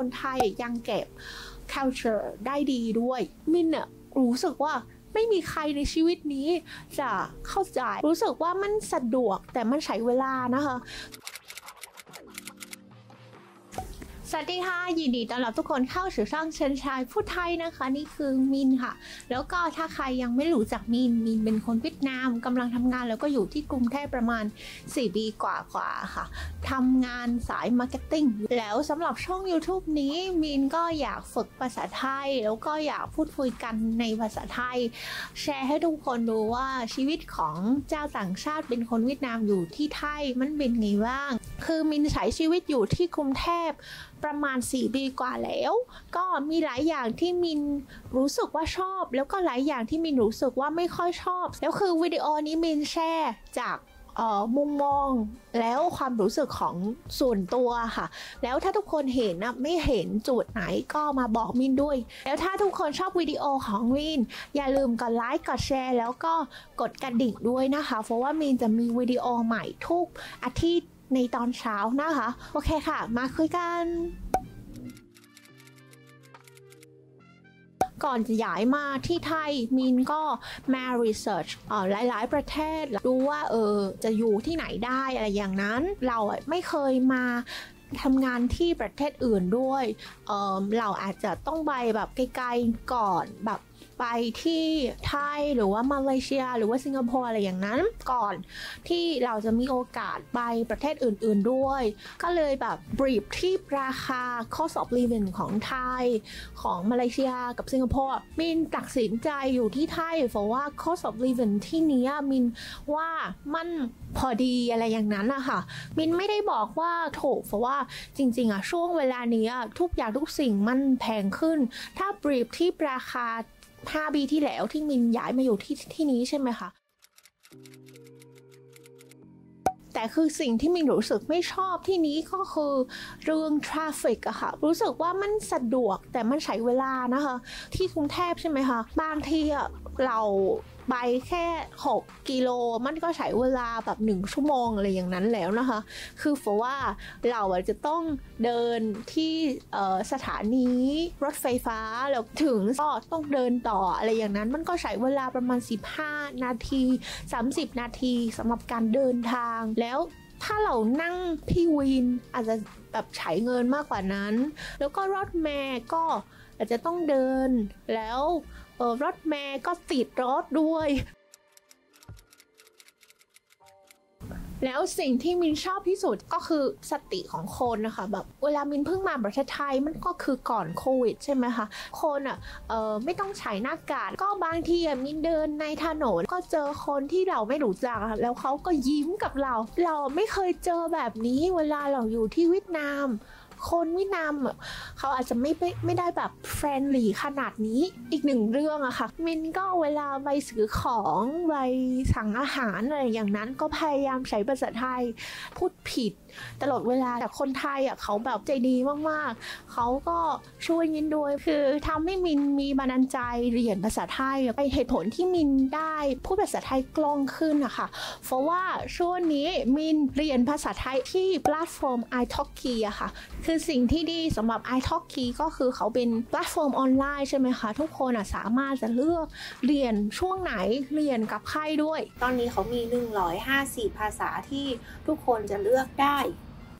คนไทยยังเก็บ culture ได้ดีด้วย มินเนี่ยรู้สึกว่าไม่มีใครในชีวิตนี้จะเข้าใจ รู้สึกว่ามันสะดวกแต่มันใช้เวลานะคะ สวัสดีค่ะ ยินดีต้อนรับทุกคนเข้าสู่ช่องเชนชายพูดไทยนะคะ นี่คือมินค่ะ แล้วก็ถ้าใครยังไม่รู้จักมินมินเป็นคนเวียดนามกำลังทำงานแล้วก็อยู่ที่กรุงเทพประมาณ 4 ปีกว่าๆค่ะทำงานสาย marketing แล้วสำหรับช่อง YouTube นี้มินก็อยากฝึกภาษาไทย แล้วก็อยากพูดคุยกันในภาษาไทย แชร์ให้ทุกคนดูว่าชีวิตของชาวต่างชาติเป็นคนเวียดนามอยู่ที่ไทยมันเป็นไงบ้าง คือมินใช้ชีวิตอยู่ที่กรุงเทพประมาณ 4 ปีกว่าแล้ว ก็มีหลายอย่างที่มินรู้สึกว่าชอบ แล้วก็หลายอย่างที่มินรู้สึกว่าไม่ค่อยชอบ แล้วคือวิดีโอนี้มินแชร์จากมุมมองแล้วความรู้สึกของส่วนตัวค่ะ แล้วถ้าทุกคนเห็นนะไม่เห็นจุดไหนก็มาบอกมินด้วย แล้วถ้าทุกคนชอบวิดีโอของมินอย่าลืมกดไลค์กดแชร์ แล้วก็กดกระดิ่งด้วยนะคะ เพราะว่ามินจะมีวิดีโอใหม่ทุกอาทิตย์ ในตอนเช้านะคะ โอเคค่ะ มาคุยกัน ก่อนจะย้ายมาที่ไทยมินก็มารีเสิร์ชหลาย ๆ ประเทศดูว่าเออจะอยู่ที่ไหนได้อะไรอย่างนั้น เราไม่เคยมาทำงานที่ประเทศอื่นด้วยเเราอาจจะต้องไปแบบไกลๆก่อนแบบ ไปที่ไทยหรือว่ามาเลเซีย หรือว่าสิงคโปร์อะไรอย่างนั้นก่อนที่เราจะมีโอกาสไปประเทศอื่นๆด้วย ก็เลยแบบบรีฟที่ราคา cost of living ของไทย ของมาเลเซียกับสิงคโปร์มินตัดสินใจอยู่ที่ไทยเพราะว่า cost of living ที่นี้มินว่ามันพอดีอะไรอย่างนั้นอะค่ะ มินไม่ได้บอกว่าถูกเพราะว่าจริง ๆอะช่วงเวลานี้ทุกอย่างทุกสิ่งมันแพงขึ้น ถ้าบรีฟที่ราคา 5ปีที่แล้วที่มินย้ายมาอยู่ที่ที่นี้ใช่ไหมคะ แต่คือสิ่งที่มินรู้สึกไม่ชอบที่นี้ก็คือ เรื่องทราฟิกอะค่ะ รู้สึกว่ามันสะดวกแต่มันใช้เวลานะคะ ที่กรุงเทพใช่ไหมคะ บางทีอะเรา ไปแค่ 6 กิโลมันก็ใช้เวลาแบบ 1 ชั่วโมงอะไรอย่างนั้นแล้วนะคะ คือเพราะว่าเราจะต้องเดินที่สถานีรถไฟฟ้าแล้วถึงก็ต้องเดินต่ออะไรอย่างนั้นมันก็ใช้เวลาประมาณ 15 นาที 30 นาทีสำหรับการเดินทางแล้วถ้าเรานั่งที่วินอาจจะแบบใช้เงินมากกว่านั้น แล้วก็รถแม่ก็อาจจะต้องเดินแล้ว รถแม่ก็ติดรถด้วย แล้วสิ่งที่มินชอบที่สุดก็คือสติของคนนะคะแบบเวลามินเพิ่งมาประเทศไทยมันก็คือก่อนโควิดใช่ไหมคะคนอะเออไม่ต้องใช้หน้ากากก็บางทีมินเดินในถนนก็เจอคนที่เราไม่รู้จักแล้วเขาก็ยิ้มกับเรา เราไม่เคยเจอแบบนี้เวลาเราอยู่ที่เวียดนาม คนเวียดนามเขาอาจจะไม่ไม่ได้แบบ friendly ขนาดนี้อีกหนึ่งเรื่องอะค่ะ มินก็เวลาไปซื้อของไปสั่งอาหารอะไรอย่างนั้นก็พยายามใช้ภาษาไทยพูดผิดตลอดเวลาแต่คนไทยอะเขาแบบใจดีมากๆ เขาก็ช่วยมินด้วยคือทำให้มินมีบันดาลใจเรียนภาษาไทยไปเหตุผลที่มินได้พูดภาษาไทยคล่องขึ้นอะค่ะเพราะว่าช่วงนี้มินเรียนภาษาไทยที่แพลตฟอร์ม iTalki อะค่ะ คือสิ่งที่ดีสำหรับ iTalki ก็คือเขาเป็นแพลตฟอร์มออนไลน์ใช่ไหมคะ ทุกคนอะสามารถจะเลือกเรียนช่วงไหนเรียนกับใครด้วย ตอนนี้เขามี 150 ภาษาที่ทุกคนจะเลือกได้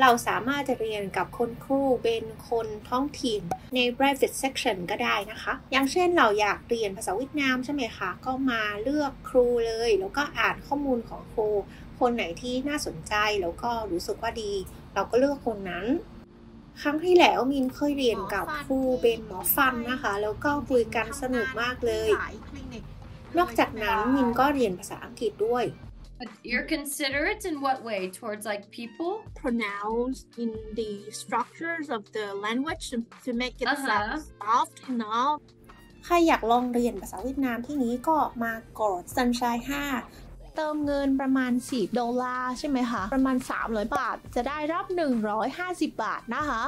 เราสามารถจะเรียนกับคนครูเป็นคนท้องถิ่นใน private session ก็ได้นะคะ อย่างเช่นเราอยากเรียนภาษาเวียดนามใช่ไหมคะ ก็มาเลือกครูเลย แล้วก็อ่านข้อมูลของครู คนไหนที่น่าสนใจแล้วก็รู้สึกว่าดี เราก็เลือกคนนั้น ครั้งที่แล้วมินเคยเรียนกับครูเป็นหมอฟันนะคะ แล้วก็คุยกันสนุกมากเลย นอกจากนั้นมินก็เรียนภาษาอังกฤษด้วย But you're considerate in what way? Towards like people? Pronounce in the structures of the language to, to make it uh-huh. soft enough. ใครอยากลองเรียนภาษาเวียดนามที่นี้ก็มากด Sunshine 5 เติมเงินประมาณ4ดอลลาร์ใช่ไหมคะ ประมาณ 300 บาท จะได้รับ 150 บาทนะคะ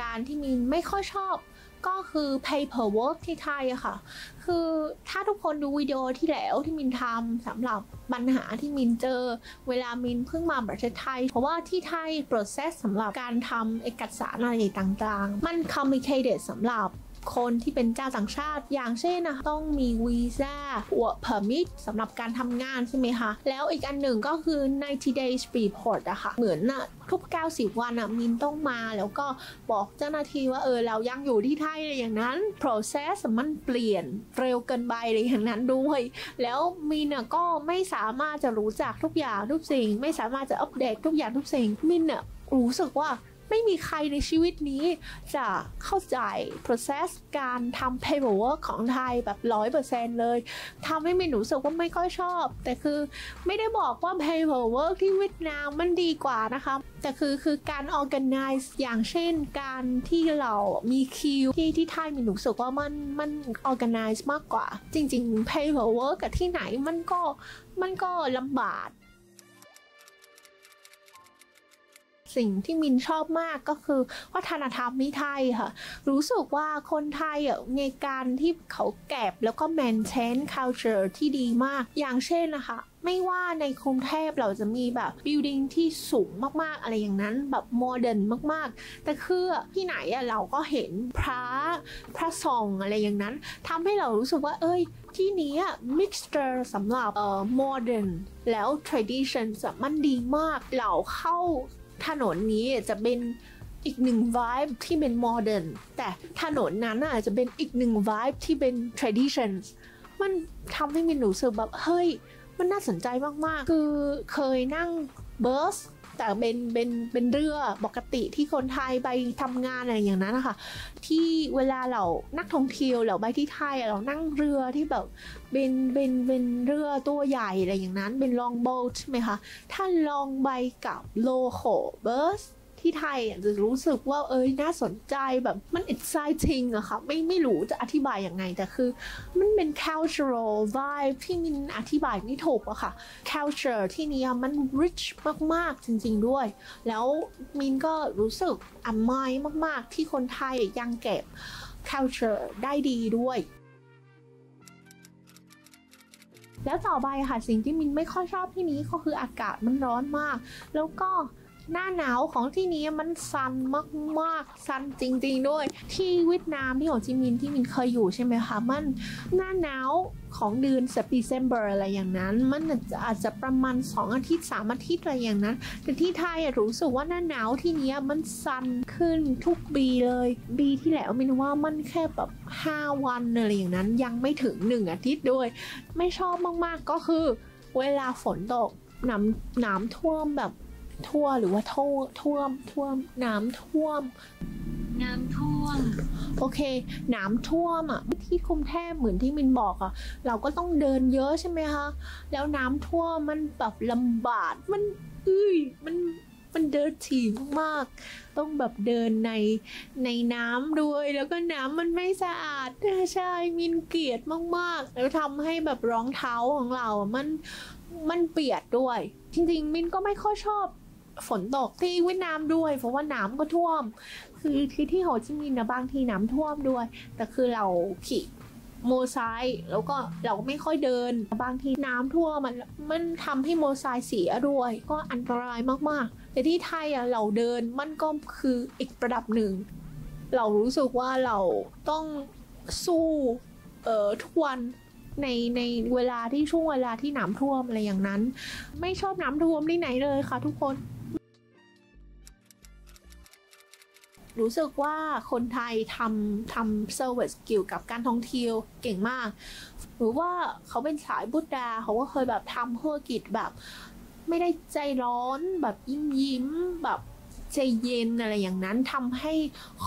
การที่มินไม่ค่อยชอบก็คือ paperwork ที่ไทยอะค่ะ คือถ้าทุกคนดูวิดีโอที่แล้วที่มินทำสำหรับปัญหาที่มินเจอ เวลามินเพิ่งมาประเทศไทย เพราะว่าที่ไทย process สำหรับการทำเอกสารอะไรต่างๆ มัน complicated สำหรับ คนที่เป็นเจ้าต่างชาติ อย่างเช่นนะต้องมีวีซ่า work permit สำหรับการทำงานใช่ไหมคะ แล้วอีกอันหนึ่งก็คือ 90 days report อะค่ะ เหมือนนะทุก 90 วันอะมินต้องมาแล้วก็บอกเจ้าหน้าที่ว่าเออเรายังอยู่ที่ไทยอะไรอย่างนั้น process มันเปลี่ยนเร็วเกินไปอะไรอย่างนั้นด้วย แล้วมินอะก็ไม่สามารถจะรู้จักทุกอย่างทุกสิ่ง ไม่สามารถจะอัปเดตทุกอย่างทุกสิ่งมินอะรู้สึกว่า ไม่มีใครในชีวิตนี้จะเข้าใจ process การทำ paperwork ของไทยแบบร้อยเปอร์เซ็นต์เลยทำให้มินรู้สึกว่าไม่ค่อยชอบ แต่คือไม่ได้บอกว่า paperwork ที่เวียดนามมันดีกว่านะคะ แต่คือคือการ organize อย่างเช่นการที่เรามีคิวที่ที่ไทยมินรู้สึกว่ามันมัน organize มากกว่า จริง ๆ paperwork กับที่ไหนมันก็มันก็ลำบาก สิ่งที่มินชอบมากก็คือวัฒนธรรมที่ไทยค่ะ รู้สึกว่าคนไทยอะในการที่เขาแก็บแล้วก็ maintain culture ที่ดีมาก อย่างเช่นนะคะไม่ว่าในกรุงเทพเราจะมีแบบ building ที่สูงมากๆ อะไรอย่างนั้นแบบ modern มากๆ แต่คือที่ไหนอะเราก็เห็นพระพระทรงอะไรอย่างนั้นทำให้เรารู้สึกว่า เอ้ย ที่นี้อะ mixture สำหรับเอ่อ modern แล้ว tradition มันดีมากเราเข้า ถนนนี้จะเป็นอีกหนึ่งวายที่เป็นโมเดิร์นแต่ถนนนั้นอาจจะเป็นอีกหนึ่งวายที่เป็น traditions มันทำให้มินรู้สึกแบบ เฮ้ย มันน่าสนใจมาก ๆ คือเคยนั่งเบิร์ส แต่เป็นเป็นเป็นเรือปกติที่คนไทยไปทำงานอะไรอย่างนั้นนะคะที่เวลาเรานักท่องเที่ยวเราไปที่ไทยเรานั่งเรือที่แบบเป็นเป็นเป็นเรือตัวใหญ่อะไรอย่างนั้นเป็น long boat ใช่ไหมคะถ้าลองไปกับ local bus ที่ไทยอะจะรู้สึกว่าเอ้ยน่าสนใจแบบมัน exciting อะค่ะไม่ไม่รู้จะอธิบายยังไง แต่คือมันเป็น cultural vibe ที่มินอธิบายไม่ถูกอะค่ะ culture ที่นี่มัน rich มากๆจริง ๆด้วย แล้วมินก็รู้สึกอามายมาก ๆ ที่คนไทยยังเก็บ culture ได้ดีด้วยแล้วต่อไปค่ะสิ่งที่มินไม่ค่อยชอบที่นี้ก็คืออากาศมันร้อนมาก แล้วก็ หน้าหนาวของที่นี้มันซันมากๆซันจริง ๆ ด้วย ที่เวียดนามที่โฮจิมินห์ที่มินเคยอยู่ใช่ไหมคะมันหน้าหนาวของเดือน December อะไรอย่างนั้น มันอาจจะประมาณ 2 อาทิตย์3อาทิตย์อะไรอย่างนั้น แต่ที่ไทยอะรู้สึกว่าหน้าหนาวที่นี่มันสั้นขึ้นทุกปีเลยปีที่แล้วมินว่ามันแค่แบบ 5 วันอะไรอย่างนั้น ยังไม่ถึง 1 อาทิตย์ด้วย ไม่ชอบมากๆก็คือ เวลาฝนตกน้ำน้ำท่วมแบบ ทั่วหรือว่าท่วท่วมท่วม น้ำท่วม น้ำท่วม โอเค น้ำท่วมอะที่คุมแทบเหมือนที่มินบอกอะ เราก็ต้องเดินเยอะใช่ไหมคะแล้วน้ำท่วมมันแบบลำบากมันเอ้ยมันมันเดินถี่มากๆ ต้องแบบเดินในในน้ำด้วย แล้วก็น้ำมันไม่สะอาดใช่มินเกลียดมากๆ แล้วทำให้แบบรองเท้าของเราอะมันมันเปียกด้วย จริงๆ มินก็ไม่ค่อยชอบ ฝนตกที่เวียดนามด้วย เพราะว่าน้ำก็ท่วม คือคือที่โฮจิมินห์นะบางทีน้ำท่วมด้วย แต่คือเราขี่โมไซค์แล้วก็เราไม่ค่อยเดิน บางทีน้ำท่วมมันมันทำให้โมไซค์เสียด้วย ก็อันตรายมากๆ แต่ที่ไทยอะเราเดินมันก็คืออีกระดับหนึ่ง เรารู้สึกว่าเราต้องสู้เอ่อทุกวันในในเวลาที่ช่วงเวลาที่น้ำท่วมอะไรอย่างนั้น ไม่ชอบน้ำท่วมที่ไหนเลยค่ะทุกคน รู้สึกว่าคนไทยทำทำเซอร์วิสเกี่ยวกับการท่องเที่ยวเก่งมาก หรือว่าเขาเป็นสายบุตดาเขาก็เคยแบบทำธุรกิจแบบ ไม่ได้ใจร้อนแบบยิ้มยิ้มแบบ ใจเย็นอะไรอย่างนั้นทำให้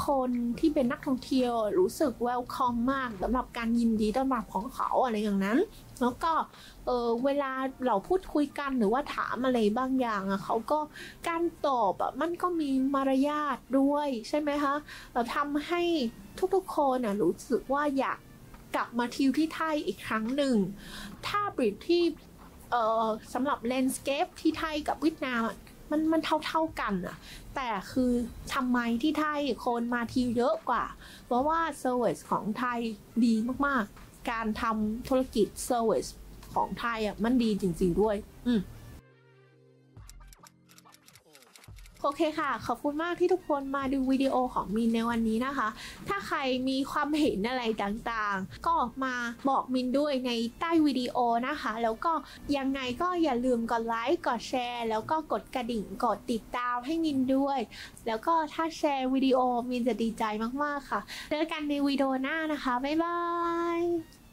คนที่เป็นนักท่องเที่ยวรู้สึกเวลคอมมากสำหรับการยินดีต้อนรับของเขาอะไรอย่างนั้น แล้วก็เออเวลาเราพูดคุยกันหรือว่าถามอะไรบางอย่างอะเขาก็การตอบอะมันก็มีมารยาทด้วยใช่ไหมคะทำให้ทุกๆคนอะรู้สึกว่าอยากกลับมาเที่ยวที่ไทยอีกครั้งหนึ่ง ถ้าเปรียบที่เออสำหรับ landscape ที่ไทยกับเวียดนามอะ มันมันเท่าเท่ากันอะแต่คือทำไมที่ไทยคนมาเที่ยวเยอะกว่า เพราะว่า service ของไทยดีมากๆ การทำธุรกิจ serviceของไทยอะมันดีจริงๆด้วย อืม โอเคค่ะ ขอบคุณมากที่ทุกคนมาดูวิดีโอของมินในวันนี้นะคะ ถ้าใครมีความเห็นอะไรต่างๆ ก็มาบอกมินด้วยในใต้วิดีโอนะคะ แล้วก็ยังไงก็อย่าลืมกดไลค์กดแชร์ แล้วก็กดกระดิ่งกดติดตามให้มินด้วย แล้วก็ถ้าแชร์วิดีโอมินจะดีใจมากๆค่ะเจอกันในวิดีโอหน้านะคะบ๊ายบาย